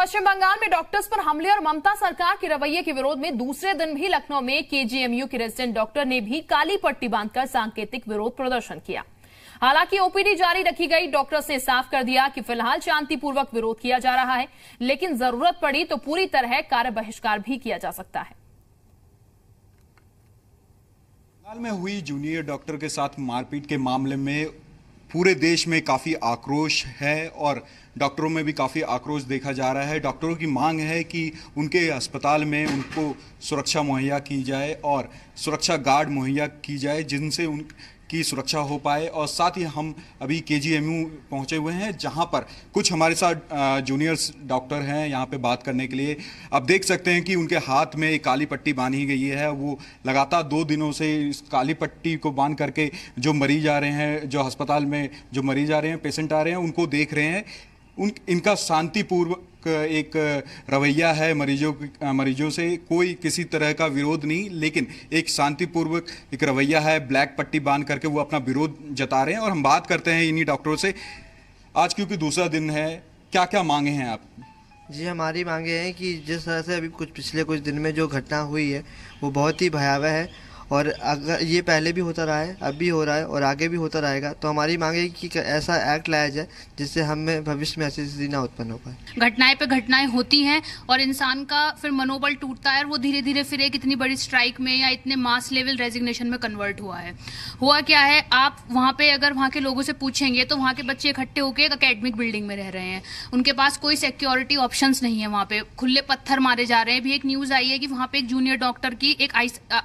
पश्चिम बंगाल में डॉक्टर्स पर हमले और ममता सरकार के रवैये के विरोध में दूसरे दिन भी लखनऊ में केजीएमयू के रेजिडेंट डॉक्टर ने भी काली पट्टी बांधकर सांकेतिक विरोध प्रदर्शन किया। हालाँकि ओपीडी जारी रखी गई, डॉक्टर्स ने साफ़ कर दिया कि फ़िलहाल शांतिपूर्वक विरोध किया जा रहा है, लेकिन ज़रूरत पड़ी तो पूरी तरह कार्य बहिष्कार भी किया जा सकता है। बंगाल में हुई जूनियर डॉक्टर के साथ मारपीट के मामले में पूरे देश में काफ़ी आक्रोश है और डॉक्टरों में भी काफ़ी आक्रोश देखा जा रहा है। डॉक्टरों की मांग है कि उनके अस्पताल में उनको सुरक्षा मुहैया की जाए और सुरक्षा गार्ड मुहैया की जाए, जिनसे उन की सुरक्षा हो पाए और साथ ही हम अभी के जी एम यू पहुँचे हुए हैं, जहाँ पर कुछ हमारे साथ जूनियर्स डॉक्टर हैं यहाँ पे बात करने के लिए। आप देख सकते हैं कि उनके हाथ में एक काली पट्टी बांधी गई है, वो लगातार दो दिनों से इस काली पट्टी को बाँध करके जो मरीज़ आ रहे हैं, जो अस्पताल में जो मरीज़ आ रहे हैं पेशेंट आ रहे हैं, उनको देख रहे हैं। उन, इनका शांतिपूर्वक एक रवैया है मरीजों मरीजों से। कोई किसी तरह का विरोध नहीं, लेकिन एक शांतिपूर्वक एक रवैया है, ब्लैक पट्टी बाँध करके वो अपना विरोध जता रहे हैं। और हम बात करते हैं इन्हीं डॉक्टरों से। आज क्योंकि दूसरा दिन है क्या क्या मांगे हैं आप? जी, हमारी मांगे हैं कि जिस तरह से अभी कुछ पिछले कुछ दिन में जो घटना हुई है, वो बहुत ही भयावह है। और अगर ये पहले भी होता रहा है, अब भी हो रहा है और आगे भी होता रहेगा तो हमारी मांग है कि ऐसा एक्ट लाया जाए जिससे हमें भविष्य में ऐसी स्थिति ना उत्पन्न हो पाए। घटनाएँ पे घटनाएँ होती हैं और इंसान का फिर मनोबल टूटता है और वो धीरे धीरे फिर एक इतनी बड़ी स्ट्राइक में या इतने मास लेवल रेजिग्नेशन में कन्वर्ट हुआ है। हुआ क्या है? आप वहाँ पे अगर वहाँ के लोगों से पूछेंगे तो वहाँ के बच्चे इकट्ठे होकर एक अकेडमिक बिल्डिंग में रह रहे हैं। उनके पास कोई सिक्योरिटी ऑप्शन नहीं है वहाँ पे। खुले पत्थर मारे जा रहे हैं। भी एक न्यूज़ आई है कि वहाँ पे एक जूनियर डॉक्टर की एक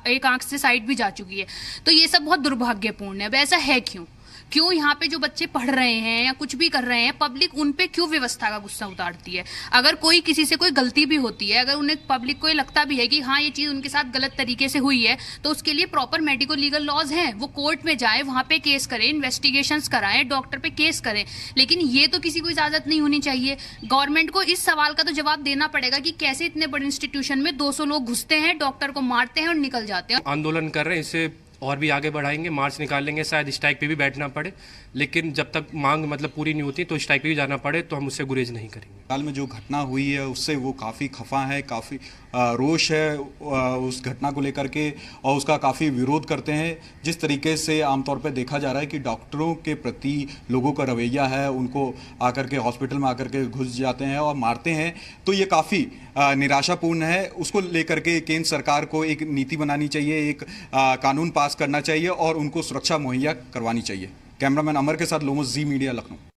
एक आँख से साइड भी जा चुकी है। तो ये सब बहुत दुर्भाग्यपूर्ण है। अब ऐसा है क्यों? क्यों यहाँ पे जो बच्चे पढ़ रहे हैं या कुछ भी कर रहे हैं पब्लिक उन पे क्यों व्यवस्था का गुस्सा उतारती है? अगर कोई किसी से कोई गलती भी होती है, अगर उन्हें पब्लिक को लगता भी है कि हाँ ये चीज़ उनके साथ गलत तरीके से हुई है तो उसके लिए प्रॉपर मेडिकल लीगल लॉज हैं। वो कोर्ट में जाए, वहाँ पे केस करें इन्वेस्टिगेशन कराएँ डॉक्टर पे केस करें। लेकिन ये तो किसी को इजाज़त नहीं होनी चाहिए। गवर्नमेंट को इस सवाल का तो जवाब देना पड़ेगा कि कैसे इतने बड़े इंस्टीट्यूशन में दो सौ लोग घुसते हैं डॉक्टर को मारते हैं और निकल जाते हैं। आंदोलन कर रहे हैं इससे और भी आगे बढ़ाएँगे, मार्च निकालेंगे शायद स्ट्राइक पे भी बैठना पड़े। लेकिन जब तक मांग मतलब पूरी नहीं होती तो स्ट्राइक पे भी जाना पड़े तो हम उससे गुरेज नहीं करेंगे। हाल में जो घटना हुई है, उससे वो काफ़ी खफा है, काफ़ी रोष है उस घटना को लेकर के, और उसका काफ़ी विरोध करते हैं। जिस तरीके से आमतौर पर देखा जा रहा है कि डॉक्टरों के प्रति लोगों का रवैया है, उनको आकर के हॉस्पिटल में आकर के घुस जाते हैं और मारते हैं तो ये काफ़ी निराशापूर्ण है। उसको लेकर के केंद्र सरकार को एक नीति बनानी चाहिए, एक कानून पास करना चाहिए और उनको सुरक्षा मुहैया करवानी चाहिए। कैमरामैन अमर के साथ लोमो जी मीडिया, लखनऊ।